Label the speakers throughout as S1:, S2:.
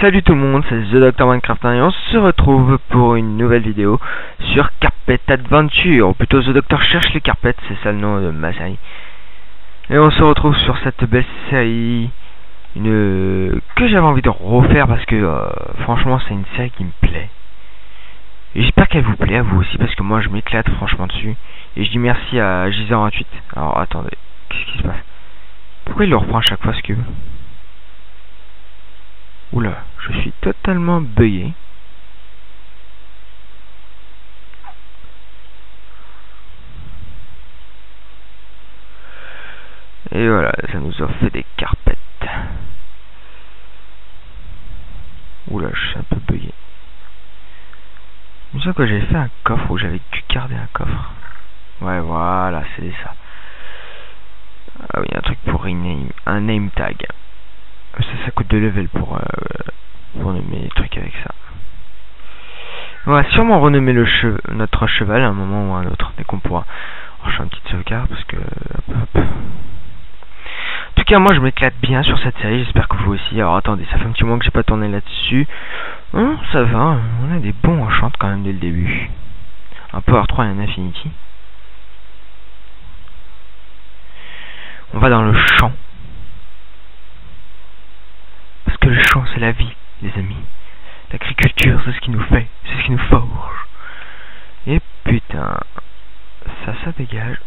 S1: Salut tout le monde, c'est The Dr Minecraft et on se retrouve pour une nouvelle vidéo sur Carpet Adventure, ou plutôt The Doctor cherche les carpettes, c'est ça le nom de ma série. Et on se retrouve sur cette belle série que j'avais envie de refaire parce que euh, franchement c'est une série qui me plaît. J'espère qu'elle vous plaît à vous aussi parce que moi je m'éclate franchement dessus. Et je dis merci à Giza28. Alors attendez, qu'est-ce qui se passe? Pourquoi il le reprend à chaque fois ce cube? Oula, je suis totalement bugué. Et voilà, ça nous a fait des carpettes. Oula, je suis un peu bugué. Je sais que j'avais fait un coffre où j'avais dû garder un coffre. Ouais, voilà, c'est ça. Ah oui, un truc pour rename, un name tag. Ça, ça coûte de level pour, euh, pour nommer les trucs avec ça. On va sûrement renommer le notre cheval à un moment ou à un autre, dès qu'on pourra. Alors, je fais sauvegarde parce que... En tout cas, moi je m'éclate bien sur cette série, j'espère que vous aussi. Alors attendez, ça fait un petit moment que j'ai pas tourné là-dessus. Hum, ça va, on a des bons enchantes quand même dès le début. Un Power 3 et un Infinity. On va dans le champ. Parce que le champ, c'est la vie, les amis. L'agriculture, c'est ce qui nous fait, c'est ce qui nous forge. Et putain, ça, ça dégage.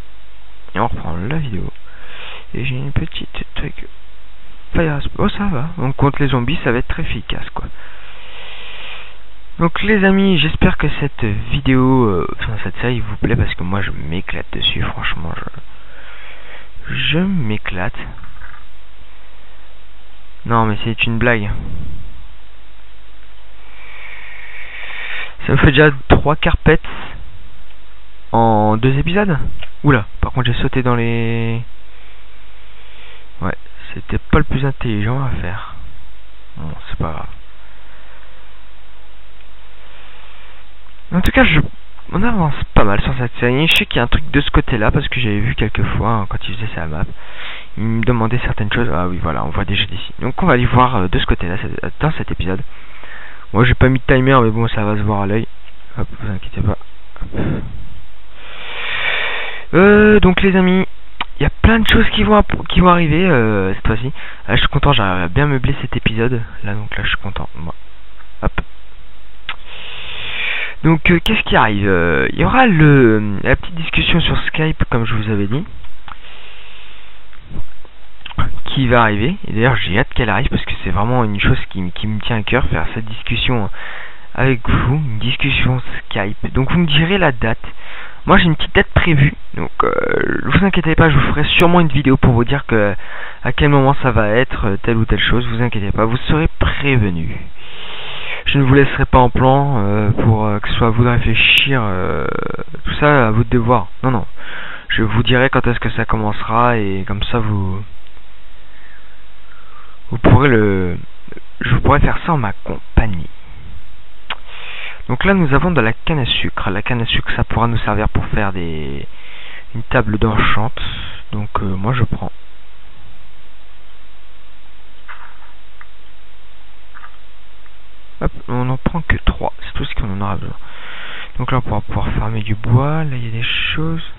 S1: Et on reprend la vidéo. Et j'ai une petite truc. Oh, ça va. Donc, contre les zombies, ça va être très efficace, quoi. Donc, les amis, j'espère que cette vidéo, euh, enfin, cette série vous plaît parce que moi, je m'éclate dessus, franchement. Je, je m'éclate. Non, mais c'est une blague. Ça me fait déjà trois carpettes en deux épisodes? Oula, par contre j'ai sauté dans les... Ouais, c'était pas le plus intelligent à faire. Bon, c'est pas grave. En tout cas, je... on avance pas mal sur cette série. Je sais qu'il y a un truc de ce côté-là parce que j'avais vu quelques fois hein, quand il faisait sa map il me demandait certaines choses. Ah oui, voilà, on voit déjà d'ici. Donc on va aller voir euh, de ce côté-là, dans cet épisode. Moi, j'ai pas mis de timer, mais bon, ça va se voir à l'œil. Hop, vous inquiétez pas. Euh, donc les amis, il y a plein de choses qui vont qui vont arriver euh, cette fois-ci. Là, je suis content, j'ai bien meublé cet épisode. Là, donc là, je suis content. Hop. Donc, euh, qu'est-ce qui arrive? Il y aura le la petite discussion sur Skype, comme je vous avais dit qui va arriver. Et d'ailleurs, j'ai hâte qu'elle arrive parce que c'est vraiment une chose qui, me tient à cœur, faire cette discussion avec vous, une discussion Skype. Donc vous me direz la date. Moi j'ai une petite date prévue, donc euh, vous inquiétez pas, je vous ferai sûrement une vidéo pour vous dire que à quel moment ça va être, euh, telle ou telle chose, vous inquiétez pas, vous serez prévenu. Je ne vous laisserai pas en plan euh, pour que ce soit à vous de réfléchir, tout ça à vous de devoir. Non, non, je vous dirai quand est-ce que ça commencera et comme ça vous vous pourrez le je pourrais faire ça en ma compagnie. Donc là nous avons de la canne à sucre. La canne à sucre ça pourra nous servir pour faire des une table d'enchante. Donc euh, moi je prends. On n'en prend que 3, c'est tout ce qu'on en aura besoin. Donc là on pourra pouvoir farmer du bois, là il y a des choses.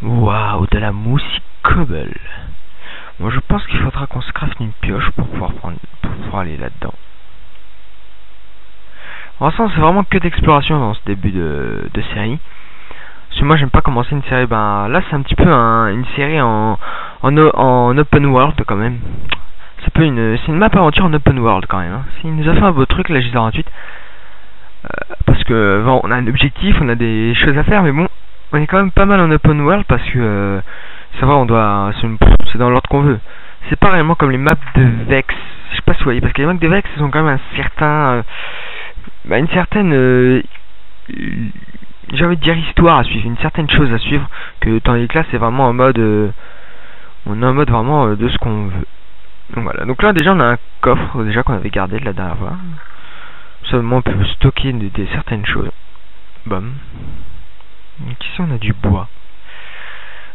S1: Waouh, de la mousse cobble. Moi je pense qu'il faudra qu'on se craft une pioche pour pouvoir prendre pour aller là-dedans. En l'instant c'est vraiment que d'exploration dans ce début de, série. Parce que moi j'aime pas commencer une série, ben là c'est un petit peu une série en, en, en, open world quand même. C'est une, map aventure en open world quand même. Hein. Il nous a fait un beau truc la J48. Euh, parce que on a un objectif, on a des choses à faire, mais bon, on est quand même pas mal en open world parce que euh, c'est vrai, on doit, c'est dans l'ordre qu'on veut. C'est pas réellement comme les maps de Vex. Je sais pas si vous voyez, parce que les maps de Vex, ils ont quand même un certain, euh, bah, une certaine, euh, j'ai envie de dire histoire à suivre, une certaine chose à suivre. Que tandis que là, c'est vraiment en mode, euh, on est en mode vraiment de ce qu'on veut. Donc voilà. Donc là, déjà, on a un coffre déjà qu'on avait gardé de la dernière fois. Seulement, on peut stocker des, certaines choses. Bam. Donc ici, on a du bois.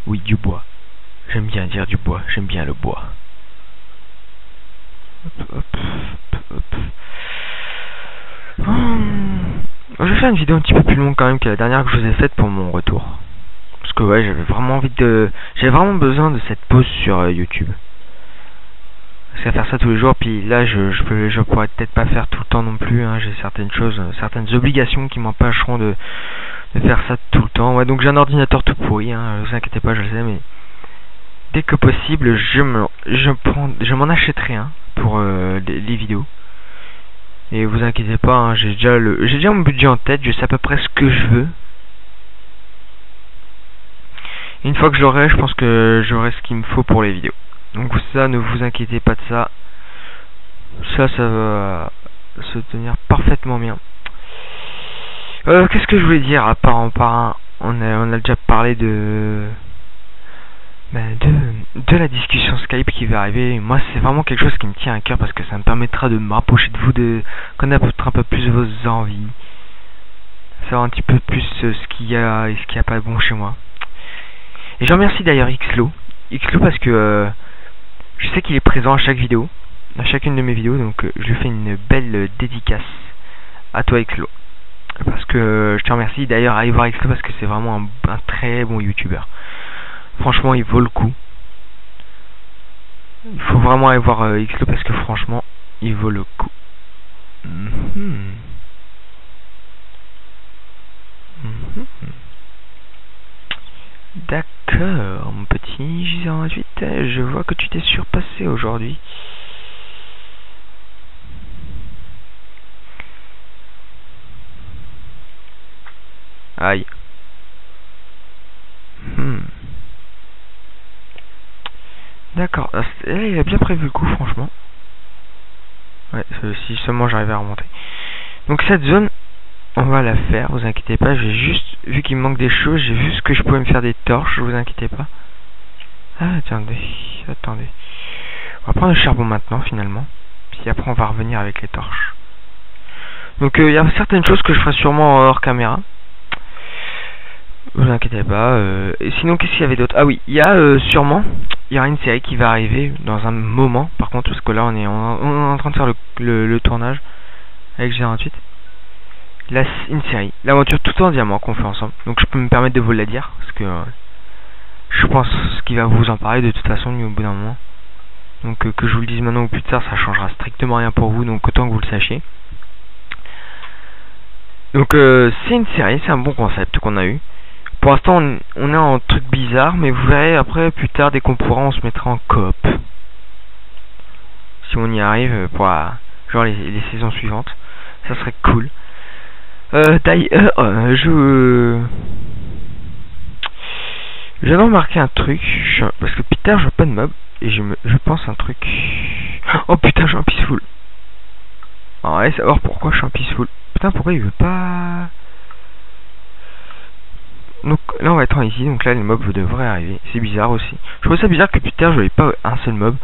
S1: Oui, du bois. J'aime bien dire du bois, j'aime bien le bois. Hum. Je vais faire une vidéo un petit peu plus longue quand même que la dernière que je vous ai faite pour mon retour. Parce que ouais, j'avais vraiment envie de... J'avais vraiment besoin de cette pause sur euh, YouTube. Parce qu'à faire ça tous les jours, puis là je, je peux pourrais peut-être pas faire tout le temps non plus. Hein. J'ai certaines choses, certaines obligations qui m'empêcheront de, faire ça tout le temps. Ouais, donc j'ai un ordinateur tout pourri, hein, vous inquiétez pas, je le sais, mais dès que possible, je me, je prends, je m'en achèterai un pour euh, les, vidéos. Et vous inquiétez pas, hein, j'ai déjà le, j'ai déjà mon budget en tête, je sais à peu près ce que je veux. une fois que je l'aurai, je pense que j'aurai ce qu'il me faut pour les vidéos. Donc ça, ne vous inquiétez pas de ça. Ça, ça va se tenir parfaitement bien. Euh, Qu'est-ce que je voulais dire à part en part on a, déjà parlé de, ben, de de la discussion Skype qui va arriver. Moi, c'est vraiment quelque chose qui me tient à cœur parce que ça me permettra de me rapprocher de vous, de connaître un peu plus vos envies, savoir un petit peu plus ce qu'il y a et ce qu'il n'y a pas de bon chez moi. Et je remercie d'ailleurs Xlo. Xlo parce que euh, je sais qu'il est présent à chaque vidéo, à chacune de mes vidéos, donc euh, je lui fais une belle dédicace à toi Xlo. Parce que euh, je te remercie d'ailleurs à voir Xlo parce que c'est vraiment un, très bon youtubeur. Franchement il vaut le coup. Il faut vraiment aller voir Xlo parce que franchement il vaut le coup. Mhm. D'accord, mon petit J08, je vois que tu t'es surpassé aujourd'hui. Aïe. Hmm. D'accord, ah, il a bien prévu le coup, franchement. Ouais, si seulement j'arrivais à remonter. Donc cette zone, on va la faire, vous inquiétez pas, j'ai juste, vu qu'il manque des choses, j'ai vu ce que je pouvais me faire des torches, vous inquiétez pas. Ah, attendez, attendez. On va prendre le charbon maintenant, finalement. Puis après, on va revenir avec les torches. Donc, euh, il y a certaines choses que je ferai sûrement hors caméra. Vous inquiétez pas. Euh, et sinon, qu'est-ce qu'il y avait d'autre? Ah oui, il y a euh, sûrement, il y aura une série qui va arriver dans un moment. Par contre, parce que là, on est, en, en train de faire le, tournage avec G28 la, une série, l'aventure tout en diamant qu'on fait ensemble. Donc je peux me permettre de vous la dire, parce que euh, je pense qu'il va vous en parler de toute façon au bout d'un moment. Donc que je vous le dise maintenant ou plus tard, ça changera strictement rien pour vous, donc autant que vous le sachiez. Donc c'est une série, c'est un bon concept qu'on a eu. Pour l'instant on, est en truc bizarre, mais vous verrez après plus tard dès qu'on pourra on se mettra en coop. Si on y arrive pour genre les saisons suivantes, ça serait cool. Euh, euh, je... J'avais remarqué un truc, parce que putain, je vois pas de mob, et je, me... je pense un truc... Oh putain, je suis en peaceful. On va savoir pourquoi je suis en peaceful. Putain, pourquoi il veut pas... Donc là, on va être en easy, donc là, les mobs devraient arriver. C'est bizarre aussi. Je trouve ça bizarre que putain, je voyais pas un seul mob.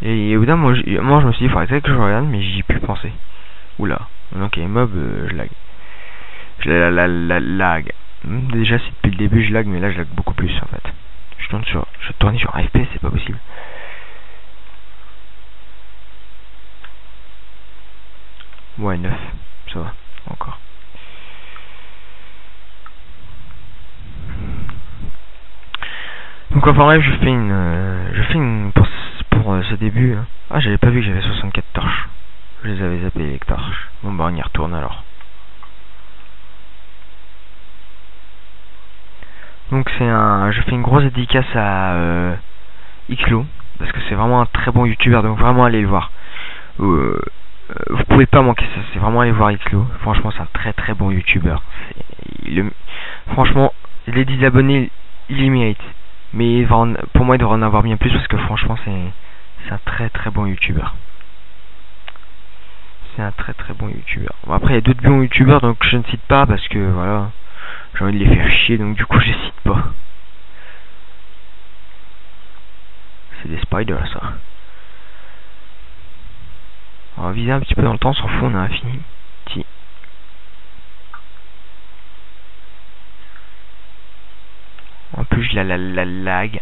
S1: Et au bout d'un moment, je me suis dit, il faudrait que je regarde, mais j'y ai plus pensé. Oula. Donc les mobs, euh, je lag. Je la, la, la, lag. Déjà, si depuis le début je lag, mais là je lag beaucoup plus en fait. Je tourne sur, je tourne sur FPS, c'est pas possible. Ouais, 9, ça va, encore. Donc enfin bref, je fais une, euh, je fais une pour, pour euh, ce début. Hein. Ah, j'avais pas vu que j'avais 64 torches. Je les avais zappées les torches. Bon bah on y retourne alors. Donc c'est un, je fais une grosse dédicace à euh, Ixlo parce que c'est vraiment un très bon youtubeur donc vraiment allez le voir. Euh, vous pouvez pas manquer ça, c'est vraiment aller voir Ixlo. Franchement c'est un très très bon youtubeur. Franchement les 10 abonnés il y mérite. Mais pour moi il devrait en avoir bien plus parce que franchement c'est un très très bon youtubeur. C'est un très très bon youtubeur. Après il y a d'autres bons youtubeurs donc je ne cite pas parce que voilà j'ai envie de les faire chier, donc du coup, j'hésite pas. C'est des spiders, ça. On va viser un petit peu dans le temps, s'en fout, on a infini. En plus, je la, la, la lag.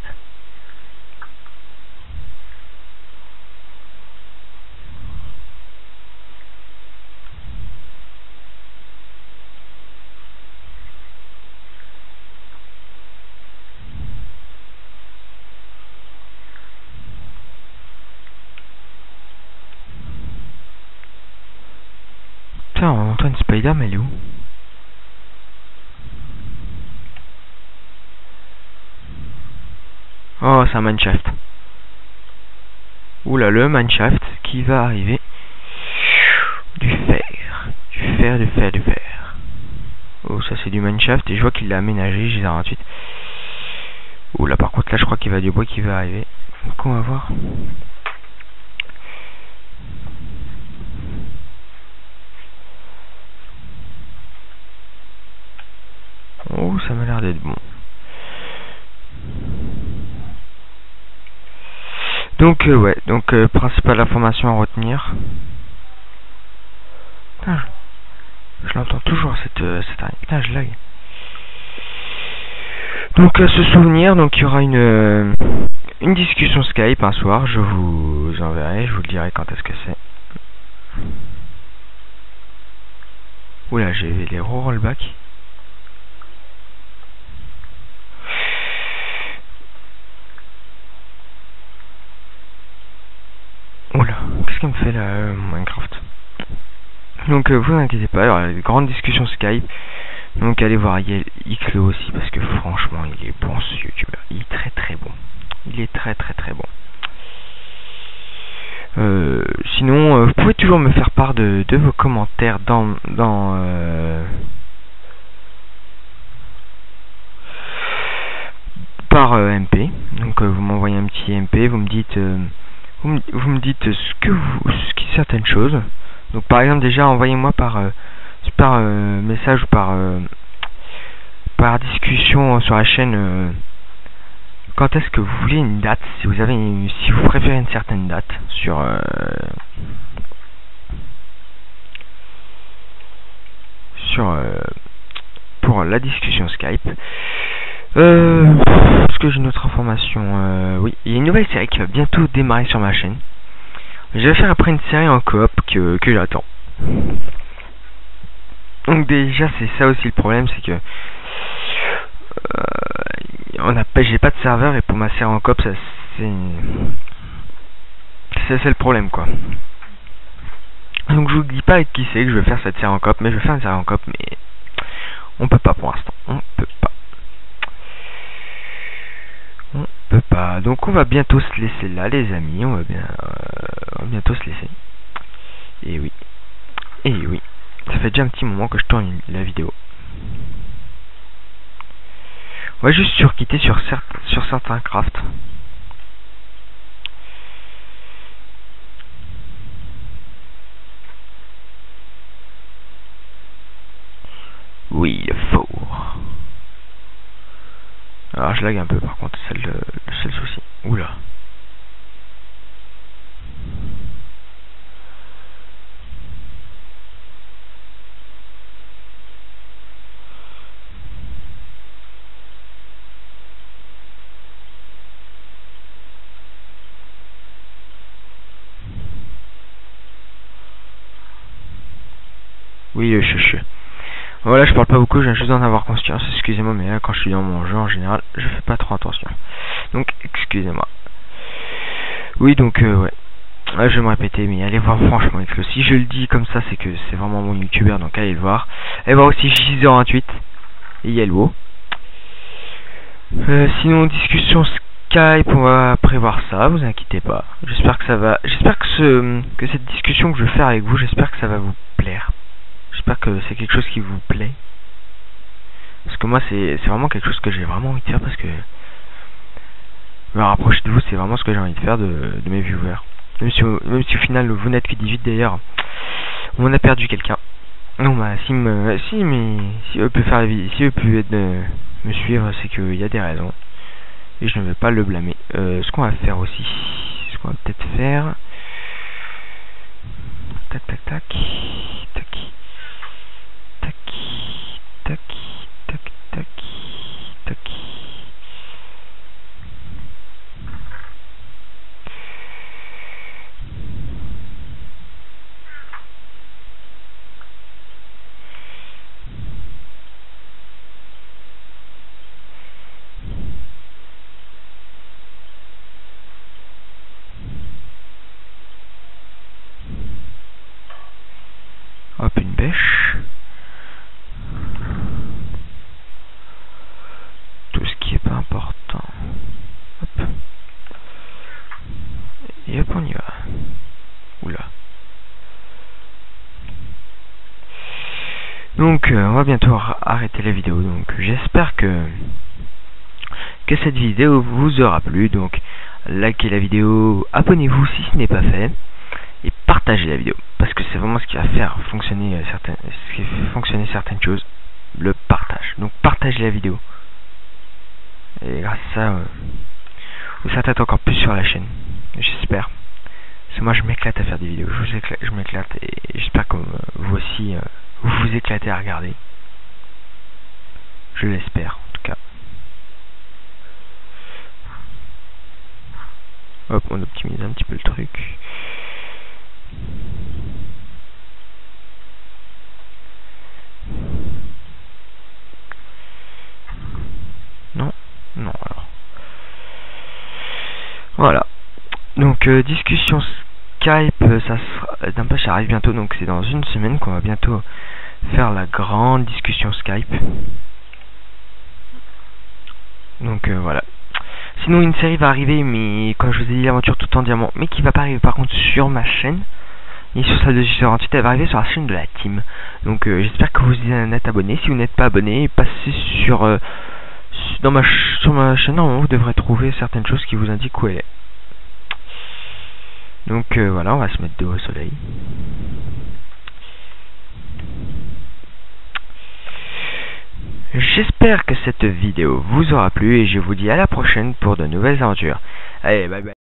S1: Putain, Antoine Spider, mais elle est où? Oh, c'est un mineshaft. Oula, le mineshaft qui va arriver. Du fer, du fer, du fer, du fer. Oh, ça c'est du mineshaft et je vois qu'il l'a aménagé, j'ai 28. Oula, par contre là je crois qu'il va du bois qui va arriver. Donc on va voir. Oh, ça m'a l'air d'être bon. Donc, euh, ouais, donc, euh, principale information à retenir. Putain, je, l'entends toujours, cette, euh, cette Putain, je lag. Donc, à se souvenir, donc, il y aura une, une discussion Skype un soir. Je vous enverrai, je vous le dirai quand est-ce que c'est. Oula, j'ai les rollbacks. Oula, euh, Minecraft Donc, euh, vous inquiétez pas, des grandes discussions Skype. Donc, allez voir Iclo aussi, parce que franchement, il est bon ce youtubeur. Il est très très bon. Il est très très très bon. Euh, sinon, vous pouvez toujours me faire part de, de vos commentaires dans, dans par MP. Donc, vous m'envoyez un petit MP, vous me dites vous me, dites ce que vous, ce qui certaines choses. Donc par exemple déjà envoyez-moi par euh, par euh, message ou par euh, par discussion sur la chaîne quand est-ce que vous voulez une date si vous avez si vous préférez une certaine date sur sur pour la discussion Skype euh, est-ce que j'ai une autre information euh, Oui, il y a une nouvelle série qui va bientôt démarrer sur ma chaîne. Je vais faire après une série en coop que, que j'attends. Donc déjà c'est ça aussi le problème, c'est que euh, on a pas, j'ai pas de serveur et pour ma série en coop ça c'est c'est le problème quoi. Donc je vous dis pas avec qui c'est que je vais faire cette série en coop, mais je vais faire une série en coop, mais on peut pas pour l'instant, on peut pas. On Donc on va bientôt se laisser là, les amis. On va bien, euh, bientôt se laisser. Et oui. Et oui. Ça fait déjà un petit moment que je tourne la vidéo. On va juste surquitter sur, sur certains crafts. Oui, four. Alors je lag un peu par contre, c'est le, seul souci. Oula. Oui, je, je, voilà, je parle pas beaucoup, viens juste d'en avoir conscience, excusez-moi, mais là, quand je suis dans mon jeu, en général, je fais pas trop attention. Donc, excusez-moi. Oui, donc, euh, ouais. je vais me répéter, mais allez voir franchement. Si je le dis comme ça, c'est que c'est vraiment mon youtubeur, donc allez le voir. Allez voir aussi 6h28 et Yellow. Euh, sinon, discussion Skype, on va prévoir ça, vous inquiétez pas. J'espère que ça va. J'espère que cette discussion que je vais faire avec vous, j'espère que ça va vous plaire. Que c'est quelque chose qui vous plaît. Parce que moi, c'est vraiment quelque chose que j'ai vraiment envie de faire parce que me rapprocher de vous, c'est vraiment ce que j'ai envie de faire de, mes viewers. Même si, même si au final, vous n'êtes que 18 d'ailleurs, on a perdu quelqu'un. Non, bah, si, me, si, mais, si eux peuvent faire si eux peuvent être, me suivre, c'est qu'il y a des raisons. Et je ne vais pas le blâmer. Euh, ce qu'on va faire aussi, ce qu'on va peut-être faire, tac, tac. Tac, Donc on va bientôt arrêter la vidéo. Donc j'espère que que cette vidéo vous aura plu. Donc likez la vidéo, abonnez-vous si ce n'est pas fait et partagez la vidéo parce que c'est vraiment ce qui va faire fonctionner certaines ce qui fait fonctionner certaines choses le partage donc partagez la vidéo et grâce à ça vous serez encore plus sur la chaîne j'espère parce que moi je m'éclate à faire des vidéos je m'éclate et j'espère que vous aussi euh, vous vous éclatez à regarder je l'espère en tout cas hop on optimise un petit peu le truc non Non, alors. Voilà. Donc, euh, discussion Skype, ça sera... D'un ça arrive bientôt, donc c'est dans une semaine qu'on va bientôt faire la grande discussion Skype. Donc, euh, voilà. Sinon, une série va arriver, mais comme je vous ai dit, l'aventure tout en diamant, mais qui va pas arriver par contre sur ma chaîne. Et sur celle de 48 elle va arriver sur la chaîne de la team. Donc euh, j'espère que vous êtes abonné. Si vous n'êtes pas abonné, passez sur euh, dans ma sur ma chaîne. Normalement, vous devrez trouver certaines choses qui vous indiquent où elle est. Donc euh, voilà, on va se mettre de au soleil. J'espère que cette vidéo vous aura plu et je vous dis à la prochaine pour de nouvelles aventures. Allez, bye bye.